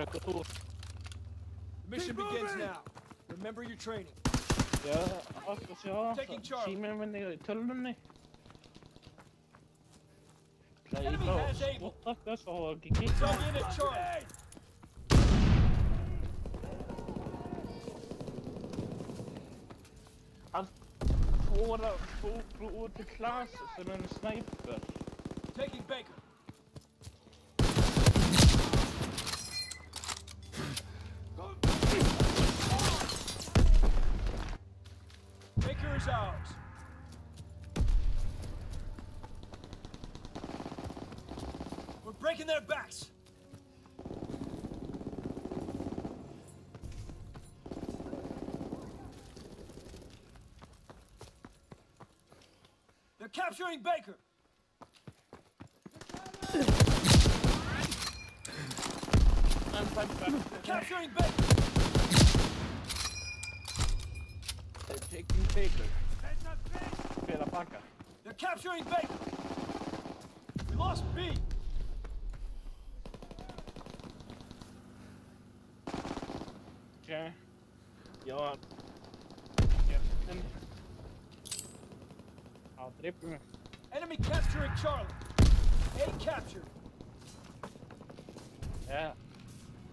Röka Mission begins now. Remember your training. Ja, akkurat ja. Taking Charlie. Simen men i tullene. Enemy Pleier å has Able. spotte oss og gikk Drop in at Charlie. Han får får blod til klasse som en sniper. Taking Baker. Is ours. We're breaking their backs. They're capturing Baker. Tappar. Capturing Baker. Taking Baker. Spela backa. They're capturing Baker. We lost B. Okej. Ja. Jätten. Ja, trippel. Enemy capturing Charlie. A captured.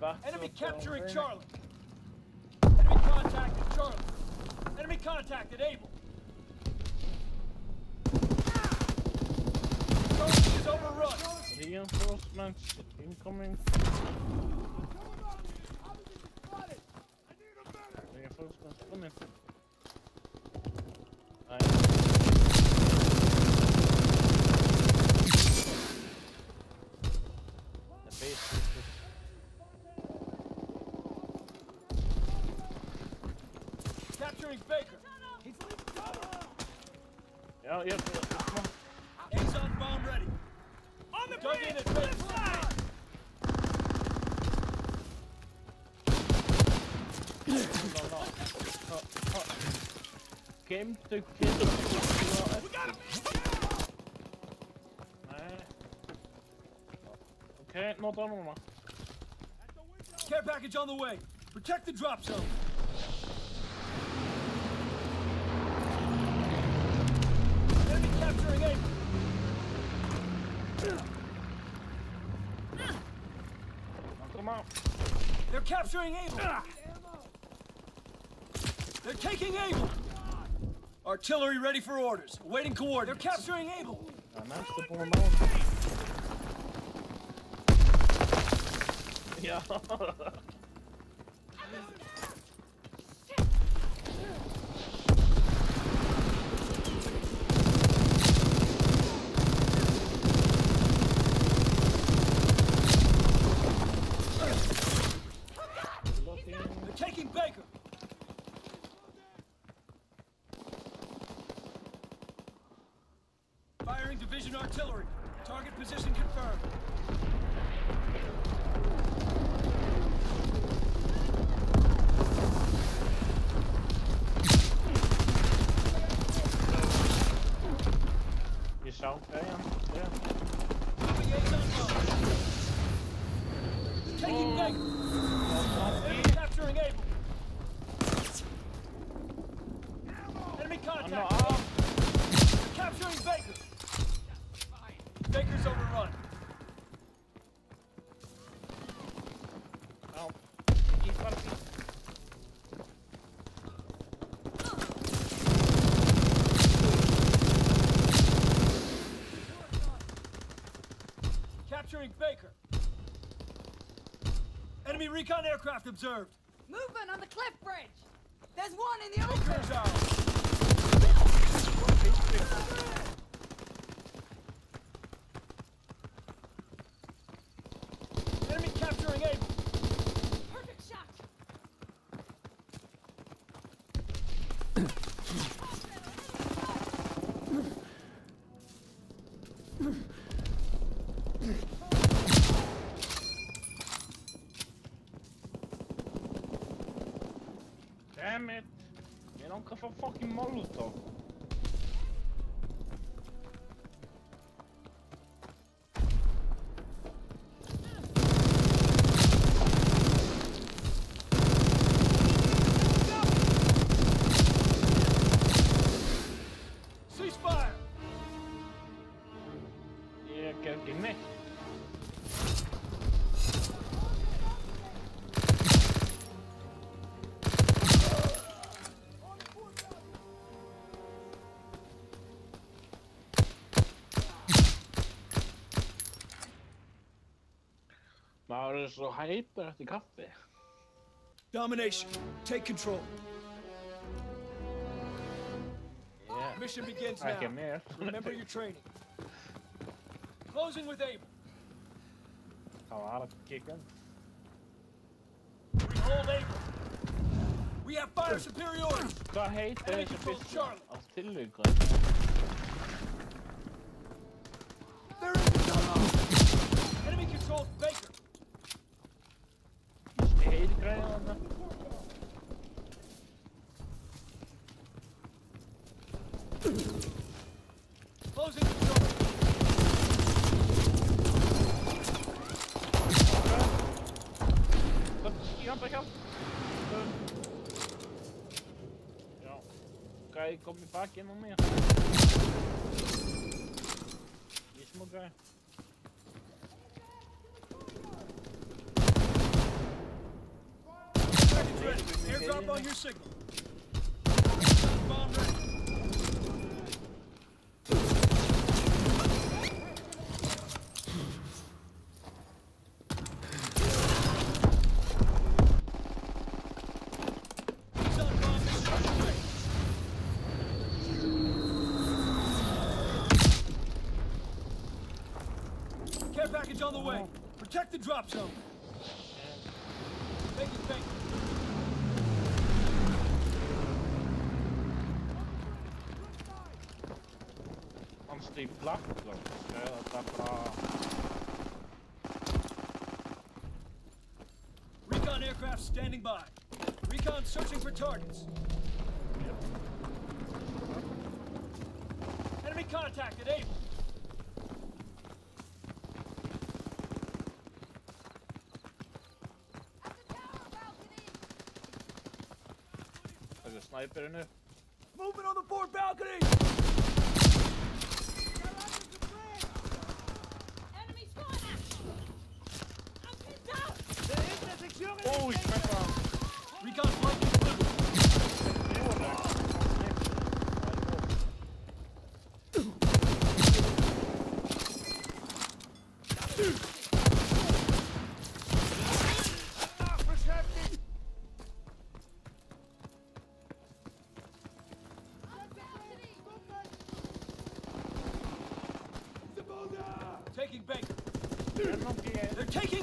Va? Enemy capturing Charlie. Enemy contacted Charlie. Enemy contacted Able. Charlie is overrun. Reinforcements incoming. Reinforcements coming. Nej. The base is Capturing Baker. Ja, ja, kom on. Exxon bomb ready. On the Dug in at Baker. Game to kill. Nej. Okej, något av dem. Care package on the way. Protect the drop zone. Enemy Kom. They're capturing Able. They're taking Able. Artillery ready for orders. Awaiting coordinates. They're capturing Able. Ja, nästa på någon. Ja. Looking. They're taking Baker. Firing division artillery. Target position confirmed. You saw? Ja, eh ja. ja. Dropping eggs on bomb. Taking Baker. Enemy capturing Able. Enemy Han contact. har av. Capturing Baker. Baker's overrun. Ja. I farten. Capturing Baker. Enemy recon aircraft observed. Movement on the cliff bridge! There's one in the open! is ours. Enemy capturing Able. Någon för fucking molotov. Er svo hæpur eftir kaffi. Domination, take control. Yeah. Mission begins now. Remember your training. Closing with Able. Það var að kikka. We hold Able. We have fire superiority. Hvað heitir þessi control byssu Charlie. Closing? Já. Gæði kom í bakinn á mig. Ég smá gæði. Seconds ready. Airdrop on your signal. On the way. Protect the drop zone. Take it, take it. Hann stýr blakk og þetta bara... Recon aircraft standing by. Recon searching for targets. Enemy contacted, Able. At the tower balcony! Það er snæperinn upp. Movement on the forward balcony! Taking Baker. Er? They're taking! Baker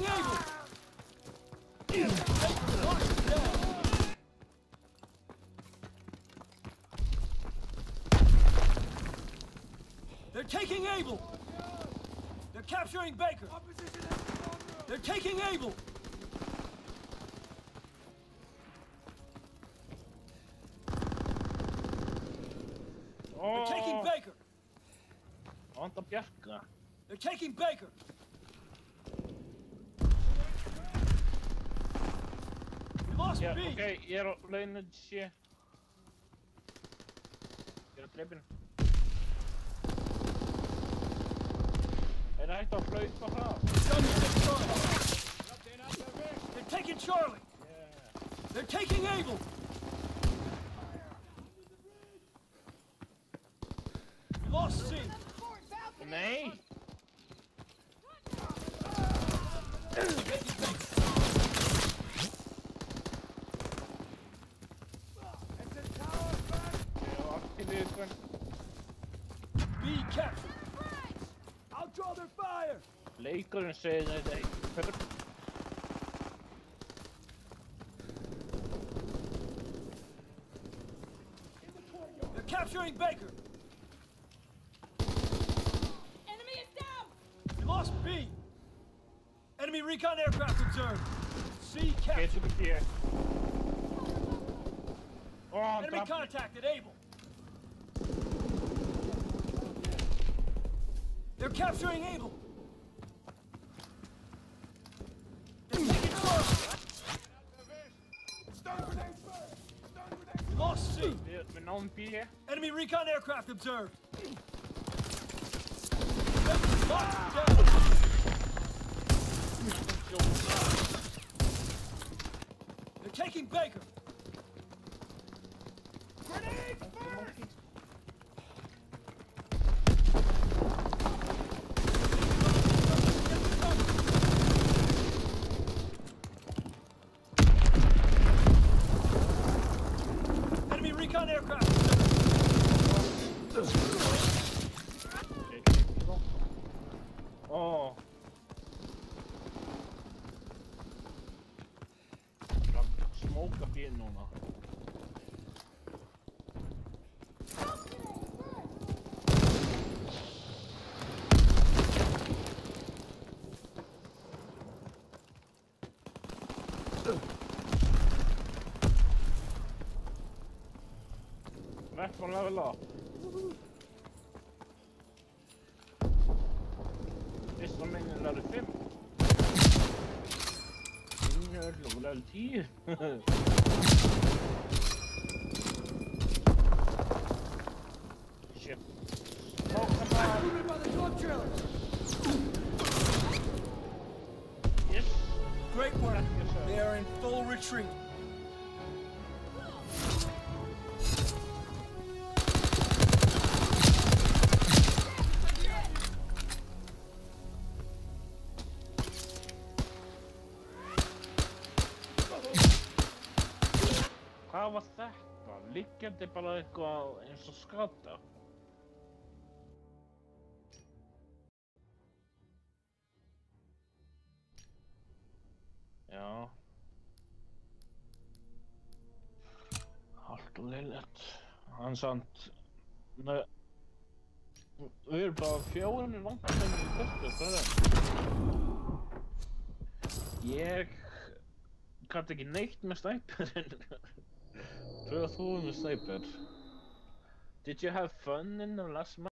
down. They're taking Able! They're capturing Baker! They're taking Able! They're taking Baker! vant að bjarga. They're taking Baker! We lost Já, B! ok, ég á leiðinu sé. Ég er að dreipin. Er það hægt að flauta það? Done with Charlie. They're taking Charlie! They're taking Able! We lost C! At the forward balcony! Nei! Taking Baker! Ég á allt til ykkur. B captured! I'll draw their fire! Leikurinn segir þetta einhver. They're capturing Baker! Enemy is down! We lost B! Enemy recon aircraft observed! C captured! Getur ekki ég. Ó, hann Enemy contacted Able! They're capturing Able! They're taking Charlie! We lost C! B. Enemy recon aircraft observed! They're taking Baker! Weapon level up. Fyrsta minin level 5. Junior level 10. Shit. Smoke them out. Moving by the dog trailer. Yes. Great work. Yes. They are in full retreat. Var þetta? Liggjandi bara eitthvað eins og skata? Já. Allt og. Hann samt... Nei... Við erum bara fjórunni langt sem við fyrstu, hvað er það? Ég... Gat ekki neitt með snæperinn. Tvö þú með sniper. Did you have fun in the last match?